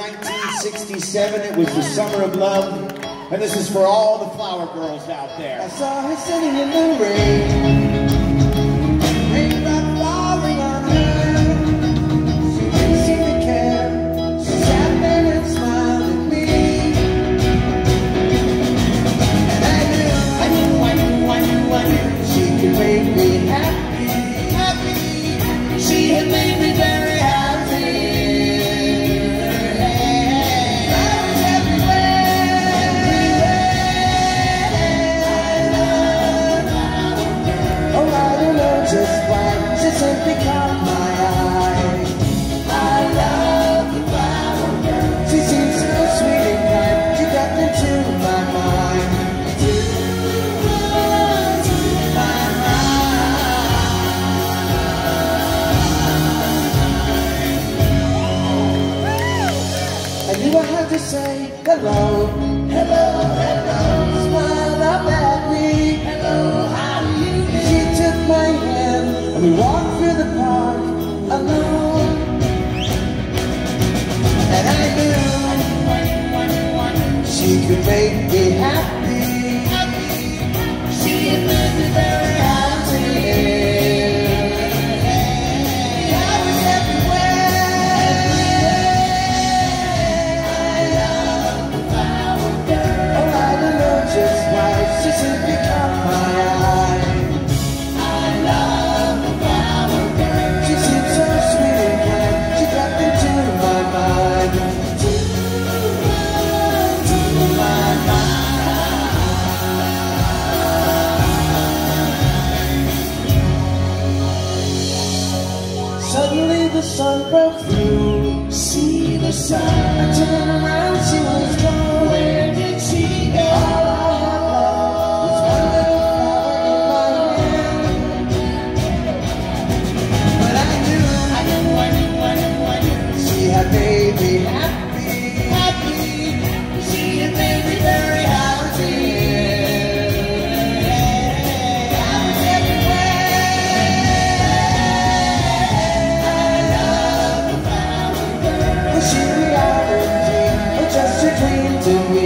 1967. It was the summer of love. And this is for all the flower girls out there. I saw her sitting in the rain. You will have to say hello, hello, hello. Smile up at me, hello, how do you do? She took my hand and we walked through the park. sorrow through, see the sun. to me.